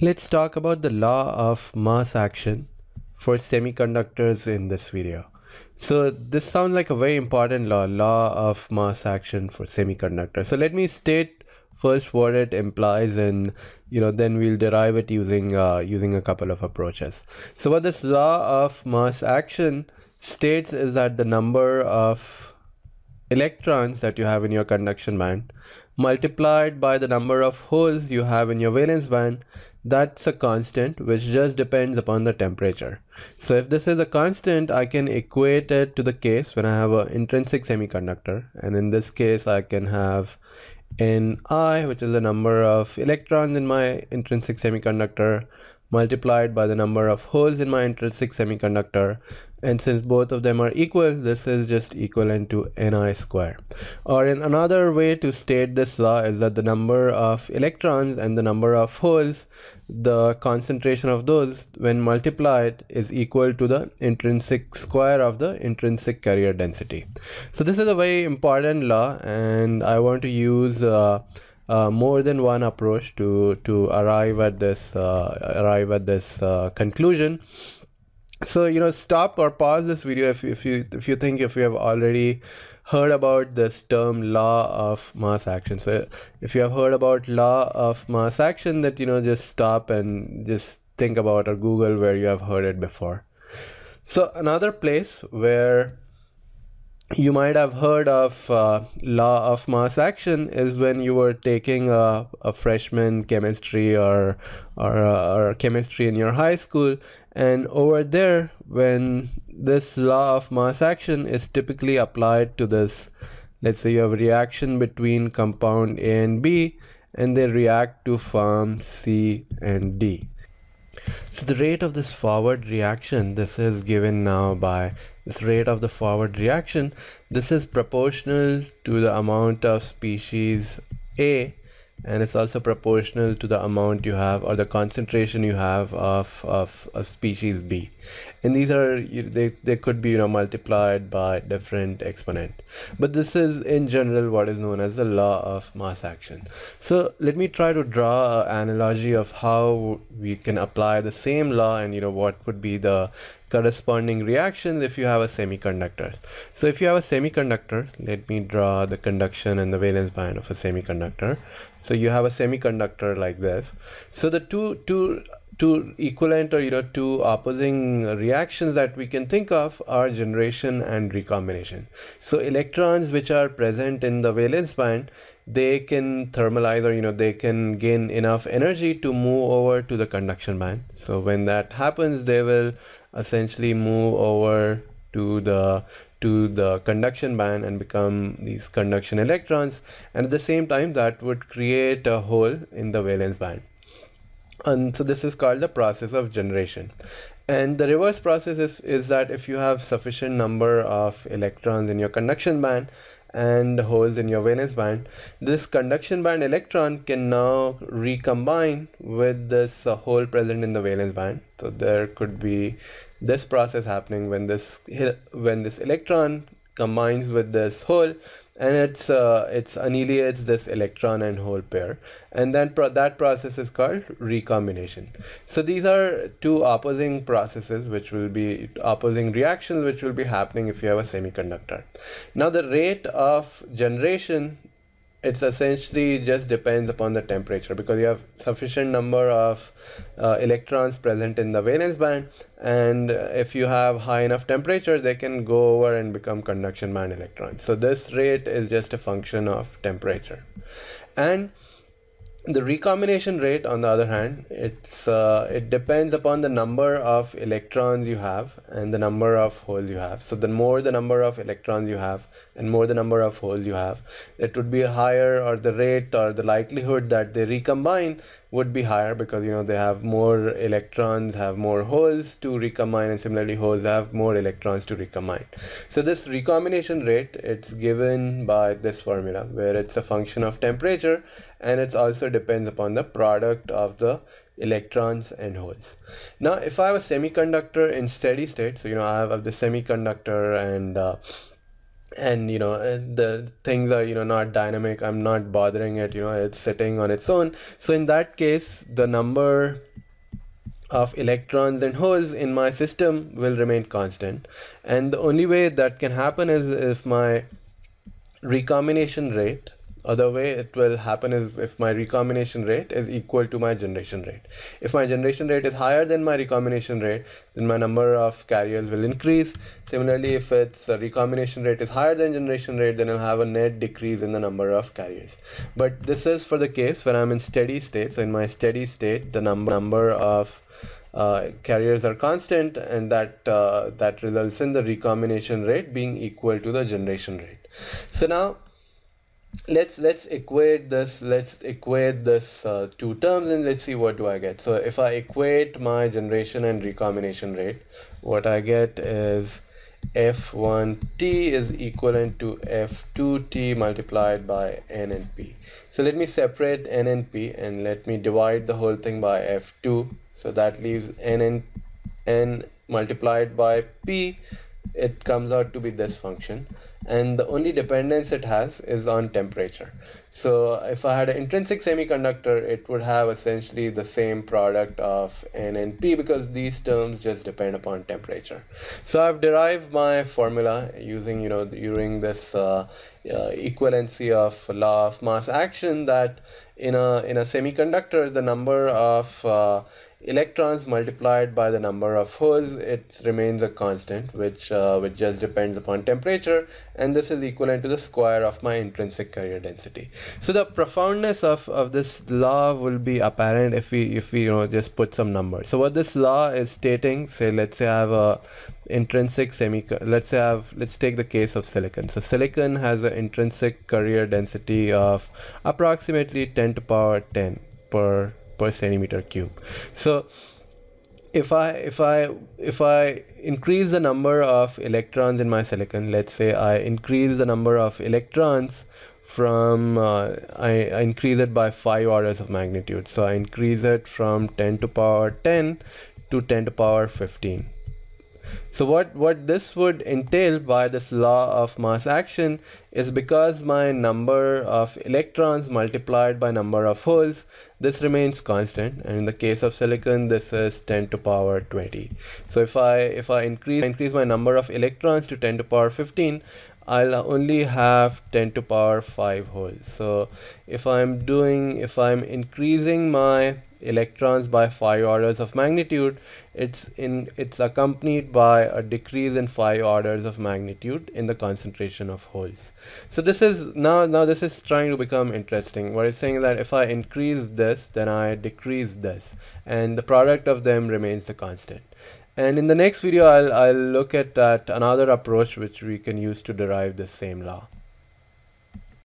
Let's talk about the law of mass action for semiconductors in this video. So this sounds like a very important law, law of mass action for semiconductors. So let me state first what it implies and you know then we'll derive it using uh, using a couple of approaches. So what this law of mass action states is that the number of electrons that you have in your conduction band multiplied by the number of holes you have in your valence band that's a constant which just depends upon the temperature. So if this is a constant, I can equate it to the case when I have an intrinsic semiconductor. And in this case, I can have Ni, which is the number of electrons in my intrinsic semiconductor, multiplied by the number of holes in my intrinsic semiconductor and since both of them are equal this is just equivalent to ni square. Or in another way to state this law is that the number of electrons and the number of holes the concentration of those when multiplied is equal to the intrinsic square of the intrinsic carrier density. So this is a very important law and i want to use uh, uh, more than one approach to to arrive at this uh, arrive at this uh, conclusion so you know stop or pause this video if, if you if you think if you have already heard about this term law of mass action. So if you have heard about law of mass action that you know just stop and just think about or google where you have heard it before. So another place where you might have heard of uh, law of mass action is when you were taking a, a freshman chemistry or, or, uh, or chemistry in your high school. And over there when this law of mass action is typically applied to this let's say you have a reaction between compound A and B and they react to form C and D so the rate of this forward reaction, this is given now by this rate of the forward reaction. This is proportional to the amount of species A and it's also proportional to the amount you have or the concentration you have of, of, a species B. And these are, they, they could be, you know, multiplied by different exponent. But this is in general what is known as the law of mass action. So let me try to draw an analogy of how we can apply the same law and, you know, what would be the corresponding reactions if you have a semiconductor. So if you have a semiconductor, let me draw the conduction and the valence band of a semiconductor. So you have a semiconductor like this. So the two two two equivalent or you know two opposing reactions that we can think of are generation and recombination so electrons which are present in the valence band they can thermalize or you know they can gain enough energy to move over to the conduction band so when that happens they will essentially move over to the to the conduction band and become these conduction electrons. And at the same time that would create a hole in the valence band. And so this is called the process of generation. And the reverse process is, is that if you have sufficient number of electrons in your conduction band and holes in your valence band. This conduction band electron can now recombine with this uh, hole present in the valence band. So there could be this process happening when this when this electron combines with this hole and it's uh, it's annihilates this electron and hole pair. And then pro that process is called recombination. So these are two opposing processes which will be opposing reactions which will be happening if you have a semiconductor. Now the rate of generation it's essentially just depends upon the temperature because you have sufficient number of uh, electrons present in the valence band and if you have high enough temperature they can go over and become conduction band electrons. So this rate is just a function of temperature. And the recombination rate on the other hand it's uh, it depends upon the number of electrons you have and the number of holes you have. So the more the number of electrons you have and more the number of holes you have it would be higher or the rate or the likelihood that they recombine would be higher because you know they have more electrons have more holes to recombine and similarly holes have more electrons to recombine. So this recombination rate it's given by this formula where it's a function of temperature and it's also depends upon the product of the electrons and holes. Now if i have a semiconductor in steady state so you know i have the semiconductor and uh, and you know the things are you know not dynamic i'm not bothering it you know it's sitting on its own. So in that case the number of electrons and holes in my system will remain constant. And the only way that can happen is if my recombination rate other way it will happen is if my recombination rate is equal to my generation rate. If my generation rate is higher than my recombination rate then my number of carriers will increase. Similarly if its recombination rate is higher than generation rate then i'll have a net decrease in the number of carriers. But this is for the case when i'm in steady state. So in my steady state the number number of uh, carriers are constant and that uh, that results in the recombination rate being equal to the generation rate. So now let's let's equate this let's equate this uh, two terms and let's see what do I get. So if I equate my generation and recombination rate what I get is f1t is equivalent to f2t multiplied by n and p. So let me separate n and p and let me divide the whole thing by f2 so that leaves n and n multiplied by p. It comes out to be this function and the only dependence it has is on temperature. So if I had an intrinsic semiconductor, it would have essentially the same product of N and P because these terms just depend upon temperature. So I've derived my formula using, you know, during this uh, uh, equivalency of law of mass action that in a, in a semiconductor, the number of uh, electrons multiplied by the number of holes it remains a constant which uh, which just depends upon temperature and this is equivalent to the square of my intrinsic carrier density. So the profoundness of of this law will be apparent if we if we you know just put some numbers. So what this law is stating say let's say i have a intrinsic semi let's say i have let's take the case of silicon. So silicon has an intrinsic carrier density of approximately 10 to power 10 per per centimeter cube. So if I if I if I increase the number of electrons in my silicon, let's say I increase the number of electrons from uh, I, I increase it by five orders of magnitude. So I increase it from 10 to power 10 to 10 to power 15. So what, what this would entail by this law of mass action is because my number of electrons multiplied by number of holes, this remains constant. And in the case of silicon, this is 10 to power 20. So if I, if I increase, increase my number of electrons to 10 to power 15, I'll only have 10 to power 5 holes. So if I'm doing, if I'm increasing my electrons by 5 orders of magnitude, it's in it's accompanied by a decrease in 5 orders of magnitude in the concentration of holes. So this is now now this is trying to become interesting. What it's saying is that if I increase this, then I decrease this, and the product of them remains the constant. And in the next video, I'll, I'll look at that another approach which we can use to derive the same law.